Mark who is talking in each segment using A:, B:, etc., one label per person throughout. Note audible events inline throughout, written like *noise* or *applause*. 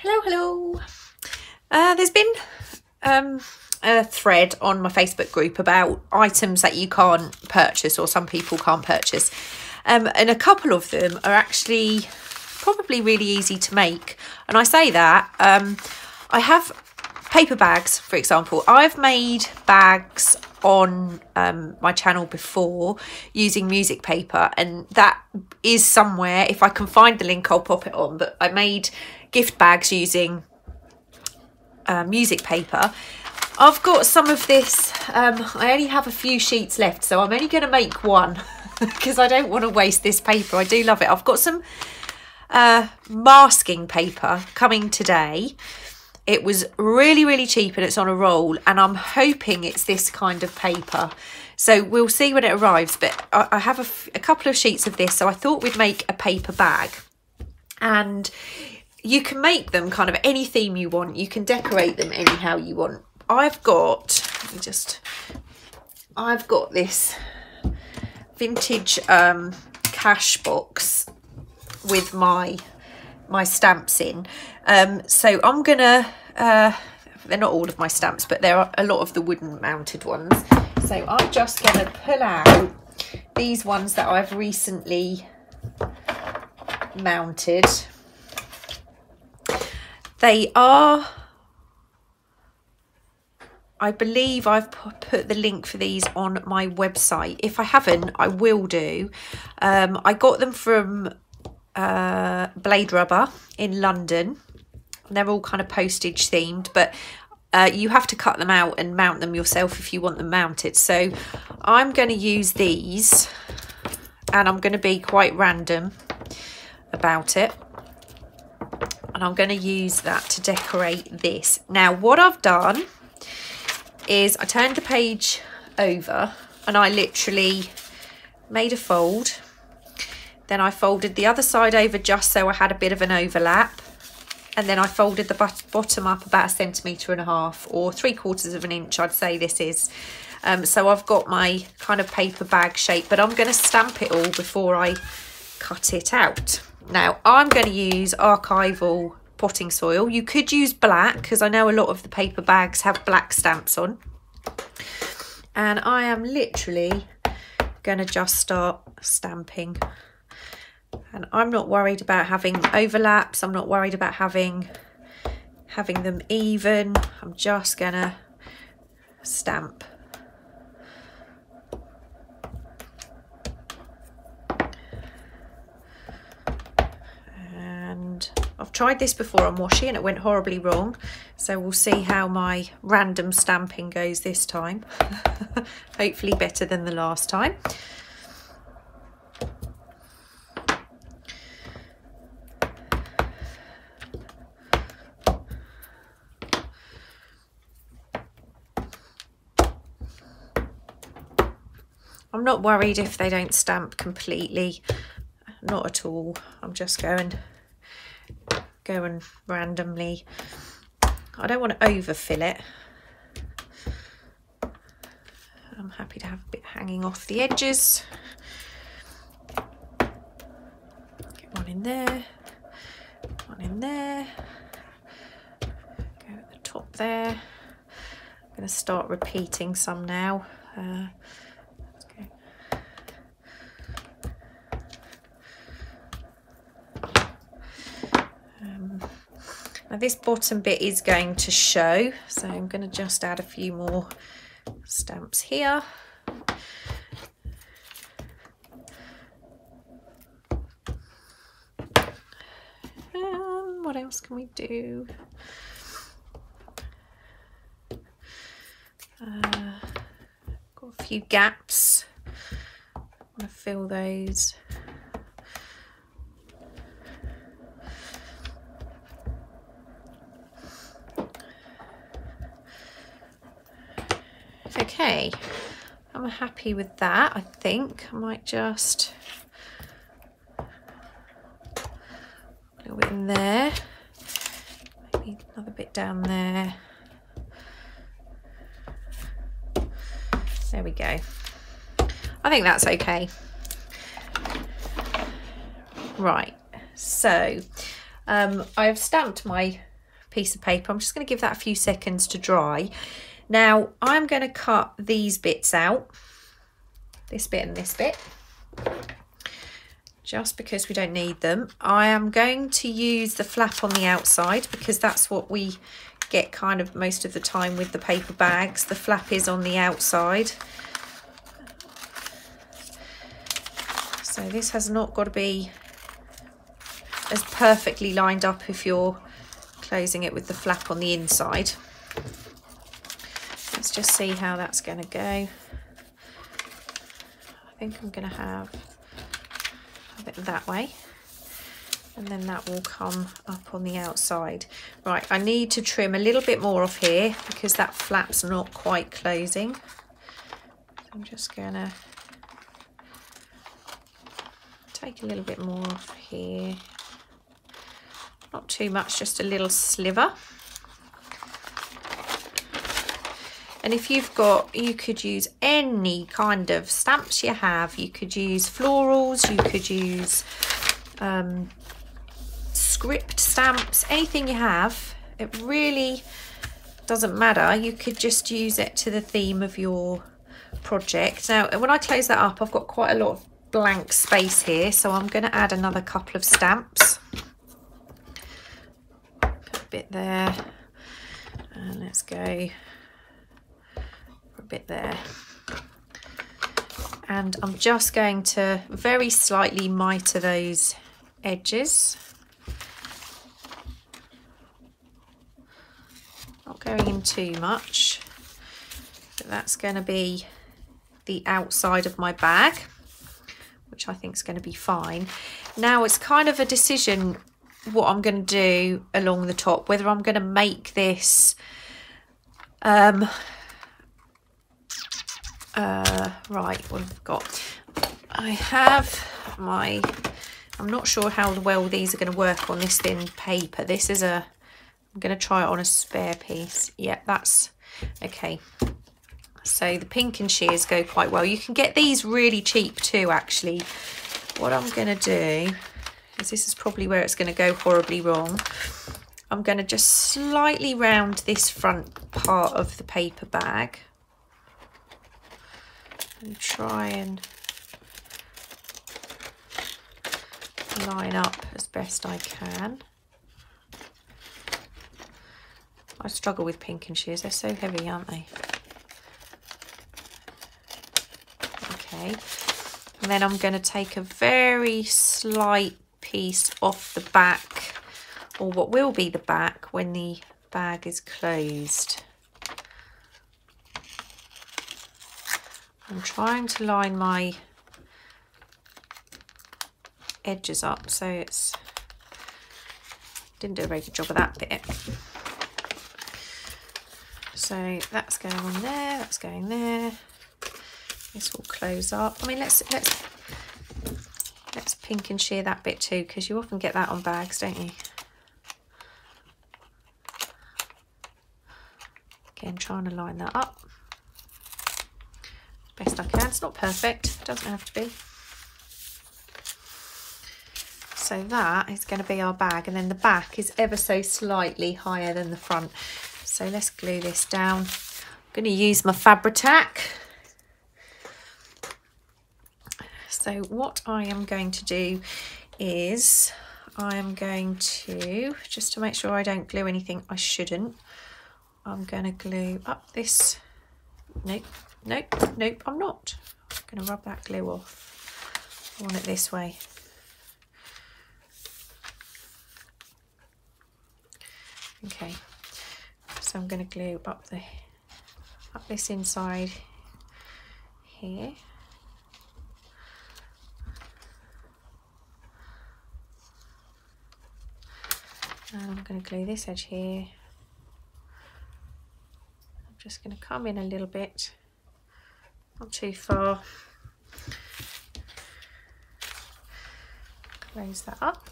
A: Hello, hello. Uh, there's been um, a thread on my Facebook group about items that you can't purchase or some people can't purchase. Um, and a couple of them are actually probably really easy to make. And I say that um, I have paper bags, for example. I've made bags on um, my channel before using music paper, and that is somewhere. If I can find the link, I'll pop it on. But I made gift bags using uh, music paper. I've got some of this. Um, I only have a few sheets left, so I'm only going to make one *laughs* because I don't want to waste this paper. I do love it. I've got some uh, masking paper coming today. It was really, really cheap and it's on a roll and I'm hoping it's this kind of paper. So we'll see when it arrives, but I, I have a, a couple of sheets of this. So I thought we'd make a paper bag and you can make them kind of any theme you want. You can decorate them anyhow you want. I've got, let me just, I've got this vintage um, cash box with my my stamps in. Um, so I'm gonna, uh, they're not all of my stamps, but there are a lot of the wooden mounted ones. So I'm just gonna pull out these ones that I've recently mounted. They are, I believe I've put the link for these on my website. If I haven't, I will do. Um, I got them from uh, Blade Rubber in London. They're all kind of postage themed, but uh, you have to cut them out and mount them yourself if you want them mounted. So I'm going to use these and I'm going to be quite random about it. And I'm going to use that to decorate this. Now, what I've done is I turned the page over and I literally made a fold then I folded the other side over just so I had a bit of an overlap. And then I folded the bottom up about a centimetre and a half or three quarters of an inch, I'd say this is. Um, so I've got my kind of paper bag shape, but I'm going to stamp it all before I cut it out. Now, I'm going to use archival potting soil. You could use black because I know a lot of the paper bags have black stamps on. And I am literally going to just start stamping and I'm not worried about having overlaps I'm not worried about having having them even I'm just gonna stamp and I've tried this before on washi and it went horribly wrong so we'll see how my random stamping goes this time *laughs* hopefully better than the last time I'm not worried if they don't stamp completely. Not at all. I'm just going, going randomly. I don't want to overfill it. I'm happy to have a bit hanging off the edges. Get one in there, one in there. Go at the top there. I'm going to start repeating some now. Uh, Now this bottom bit is going to show, so I'm going to just add a few more stamps here. What else can we do? Uh, got a few gaps. I'm going to fill those. Okay, I'm happy with that, I think. I might just a little bit in there, maybe another bit down there. There we go. I think that's okay. Right, so um, I've stamped my piece of paper. I'm just going to give that a few seconds to dry. Now I'm going to cut these bits out, this bit and this bit, just because we don't need them. I am going to use the flap on the outside because that's what we get kind of most of the time with the paper bags. The flap is on the outside. So this has not got to be as perfectly lined up if you're closing it with the flap on the inside. Let's just see how that's going to go. I think I'm going to have a it that way and then that will come up on the outside. Right, I need to trim a little bit more off here because that flap's not quite closing. I'm just going to take a little bit more off here. Not too much, just a little sliver. And if you've got, you could use any kind of stamps you have. You could use florals, you could use um, script stamps, anything you have. It really doesn't matter. You could just use it to the theme of your project. Now, when I close that up, I've got quite a lot of blank space here. So I'm going to add another couple of stamps. Put a bit there. And let's go bit there. And I'm just going to very slightly mitre those edges. Not going in too much. But that's going to be the outside of my bag, which I think is going to be fine. Now it's kind of a decision what I'm going to do along the top, whether I'm going to make this um, uh, right, what I've got. I have my, I'm not sure how well these are going to work on this thin paper. This is a I'm going to try it on a spare piece. Yeah, that's okay. So the pinking shears go quite well. You can get these really cheap too, actually. What I'm going to do is this is probably where it's going to go horribly wrong. I'm going to just slightly round this front part of the paper bag and try and line up as best I can. I struggle with pinking shears. They're so heavy, aren't they? Okay. And then I'm going to take a very slight piece off the back, or what will be the back when the bag is closed. I'm trying to line my edges up so it's didn't do a very good job of that bit so that's going on there, that's going there. This will close up. I mean, let's let's let's pinking shear that bit too, because you often get that on bags, don't you? Again, trying to line that up can. It's not perfect, it doesn't have to be. So that is going to be our bag, and then the back is ever so slightly higher than the front. So let's glue this down. I'm going to use my Fabri-Tac. So what I am going to do is I am going to, just to make sure I don't glue anything I shouldn't, I'm going to glue up this, nope, nope, nope, I'm not. I'm going to rub that glue off. I want it this way. Okay, so I'm going to glue up the up this inside here. And I'm going to glue this edge here. I'm just going to come in a little bit, not too far. Close that up.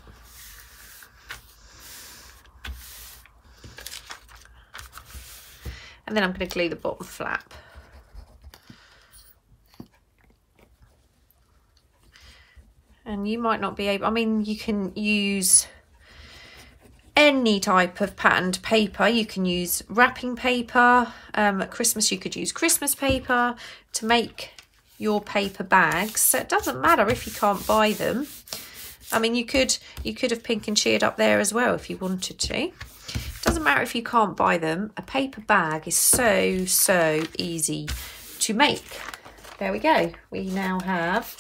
A: and then I'm going to glue the bottom flap. And you might not be able, I mean, you can use any type of patterned paper. You can use wrapping paper. Um, at Christmas, you could use Christmas paper to make your paper bags. So it doesn't matter if you can't buy them. I mean, you could you could have pink and cheered up there as well if you wanted to. It doesn't matter if you can't buy them. A paper bag is so, so easy to make. There we go. We now have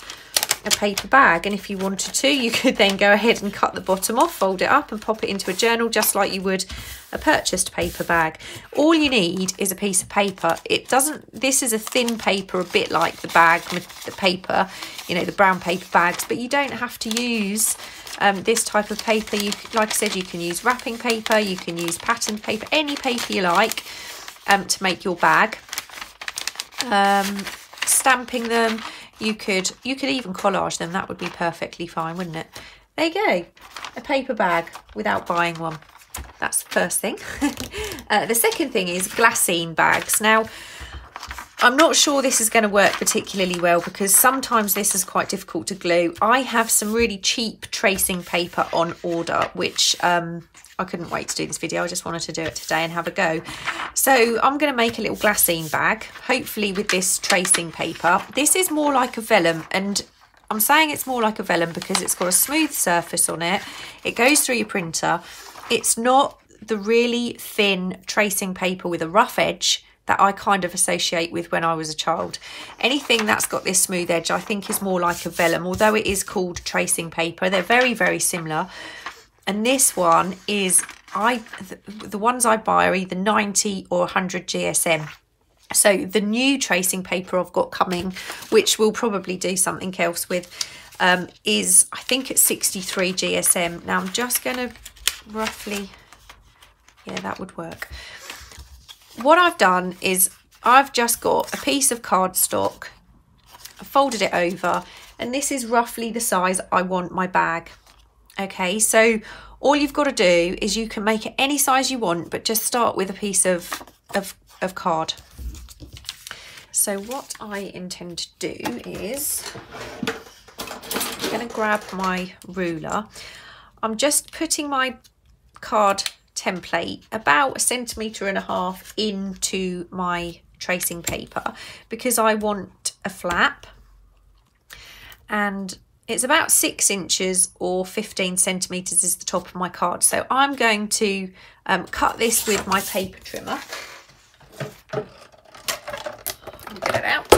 A: a paper bag and if you wanted to you could then go ahead and cut the bottom off fold it up and pop it into a journal just like you would a purchased paper bag. All you need is a piece of paper. It doesn't this is a thin paper a bit like the bag the paper you know the brown paper bags but you don't have to use um, this type of paper. You like I said you can use wrapping paper you can use patterned paper any paper you like um, to make your bag. Um, stamping them you could you could even collage them. That would be perfectly fine, wouldn't it? There you go. A paper bag without buying one. That's the first thing. *laughs* uh, the second thing is glassine bags. Now, I'm not sure this is going to work particularly well because sometimes this is quite difficult to glue. I have some really cheap tracing paper on order, which um, I couldn't wait to do this video. I just wanted to do it today and have a go. So I'm going to make a little glassine bag, hopefully with this tracing paper. This is more like a vellum and I'm saying it's more like a vellum because it's got a smooth surface on it. It goes through your printer. It's not the really thin tracing paper with a rough edge that I kind of associate with when I was a child. Anything that's got this smooth edge I think is more like a vellum, although it is called tracing paper. They're very, very similar and this one is I the, the ones I buy are either 90 or 100 GSM. So the new tracing paper I've got coming, which we'll probably do something else with, um, is I think it's 63 GSM. Now I'm just going to roughly, yeah, that would work. What I've done is I've just got a piece of cardstock, I folded it over, and this is roughly the size I want my bag. Okay, so all you've got to do is you can make it any size you want, but just start with a piece of, of, of card. So what I intend to do is, I'm going to grab my ruler. I'm just putting my card template about a centimetre and a half into my tracing paper because I want a flap and it's about six inches or 15 centimetres is the top of my card. So I'm going to um, cut this with my paper trimmer. Get it out.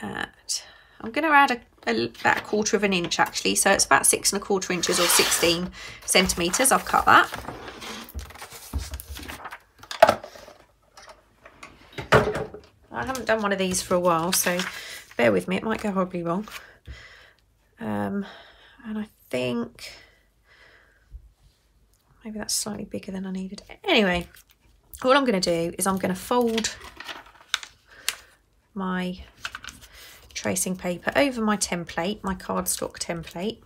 A: And I'm going to add a, a, about a quarter of an inch actually. So it's about six and a quarter inches or 16 centimetres. I've cut that. I haven't done one of these for a while, so bear with me. It might go horribly wrong. Um, and I think maybe that's slightly bigger than I needed. Anyway, what I'm going to do is I'm going to fold my tracing paper over my template, my cardstock template.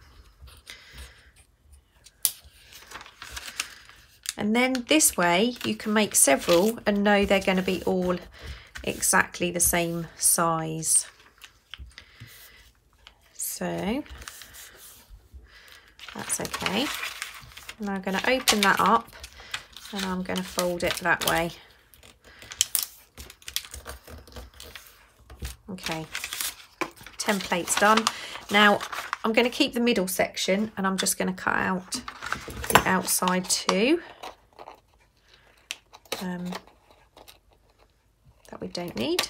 A: And then this way you can make several and know they're going to be all exactly the same size. So that's okay. And I'm going to open that up and I'm going to fold it that way. Okay, template's done. Now I'm going to keep the middle section and I'm just going to cut out the outside too. Um, that we don't need.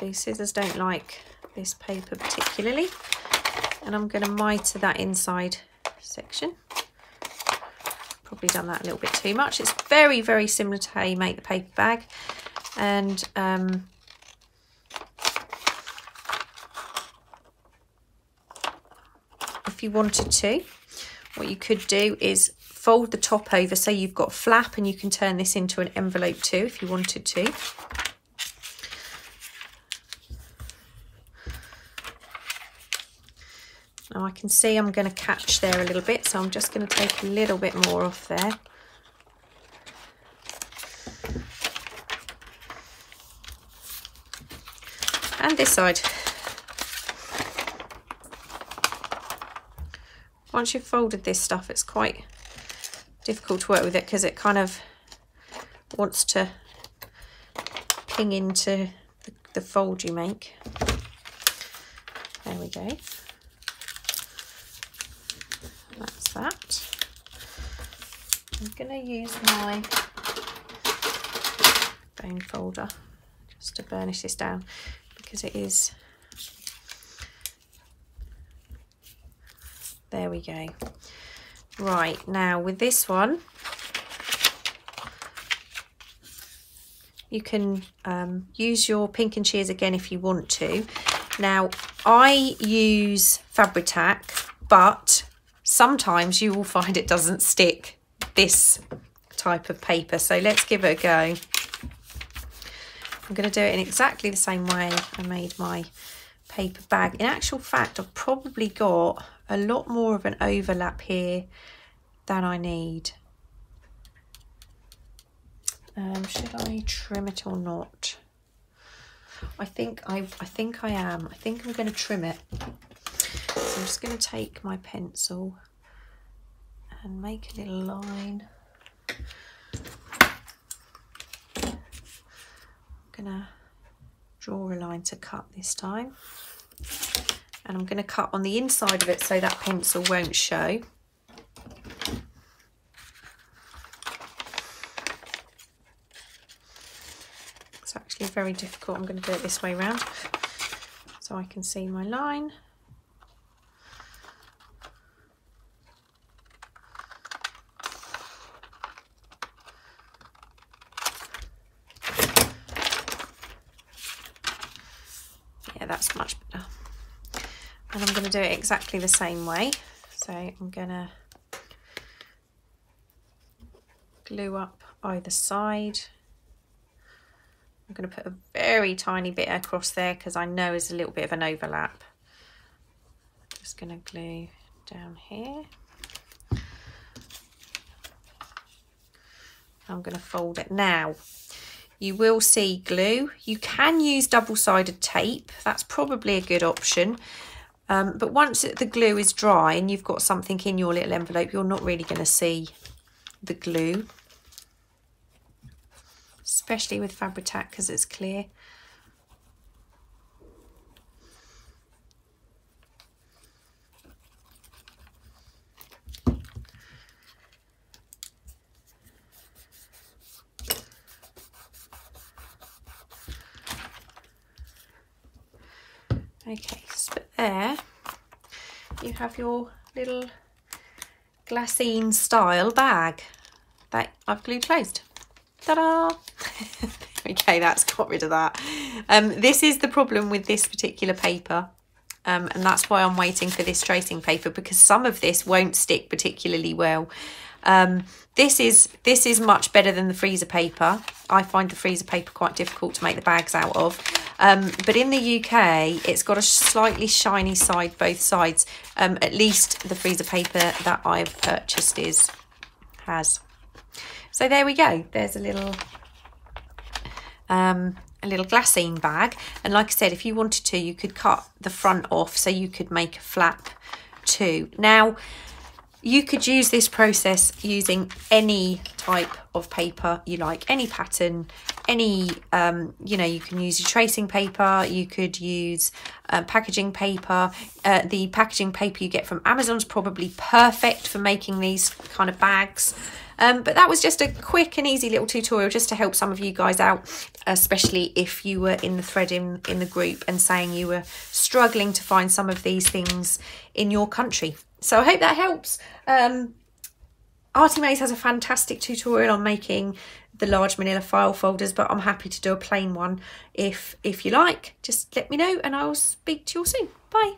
A: These scissors don't like this paper particularly. And I'm going to mitre that inside section. Probably done that a little bit too much. It's very, very similar to how you make the paper bag. And um, if you wanted to, what you could do is fold the top over so you've got flap and you can turn this into an envelope too if you wanted to. Now I can see I'm going to catch there a little bit, so I'm just going to take a little bit more off there. And this side. Once you've folded this stuff, it's quite difficult to work with it because it kind of wants to ping into the, the fold you make. There we go. That's that. I'm going to use my bone folder just to burnish this down because it is there we go right now with this one you can um, use your Pinking Shears again if you want to. Now I use Fabri-Tac but sometimes you will find it doesn't stick this type of paper. So let's give it a go. I'm going to do it in exactly the same way I made my paper bag. In actual fact, I've probably got a lot more of an overlap here than I need. Um, should I trim it or not? I think I, I think I am. I think I'm going to trim it. So I'm just going to take my pencil and make a little line. I'm gonna draw a line to cut this time and I'm going to cut on the inside of it so that pencil won't show. It's actually very difficult. I'm going to do it this way round so I can see my line. to do it exactly the same way. So I'm going to glue up either side. I'm going to put a very tiny bit across there because I know there's a little bit of an overlap. Just going to glue down here. I'm going to fold it now. You will see glue. You can use double-sided tape. That's probably a good option. Um, but once the glue is dry and you've got something in your little envelope, you're not really going to see the glue. Especially with Fabri-Tac because it's clear. Okay, there you have your little glassine style bag that I've glued closed. Ta-da! *laughs* okay, that's got rid of that. Um, this is the problem with this particular paper. Um, and that's why I'm waiting for this tracing paper because some of this won't stick particularly well. Um, this is this is much better than the freezer paper. I find the freezer paper quite difficult to make the bags out of. Um, but in the UK, it's got a slightly shiny side both sides. Um, at least the freezer paper that I've purchased is has. So there we go. There's a little um, a little glassine bag. And like I said, if you wanted to, you could cut the front off so you could make a flap too. Now, you could use this process using any type of paper you like, any pattern, any, um, you know, you can use your tracing paper, you could use uh, packaging paper. Uh, the packaging paper you get from Amazon is probably perfect for making these kind of bags. Um, but that was just a quick and easy little tutorial just to help some of you guys out, especially if you were in the thread in, in the group and saying you were struggling to find some of these things in your country. So I hope that helps. Um, Artie Maze has a fantastic tutorial on making the large manila file folders, but I'm happy to do a plain one if if you like. Just let me know and I'll speak to you all soon. Bye.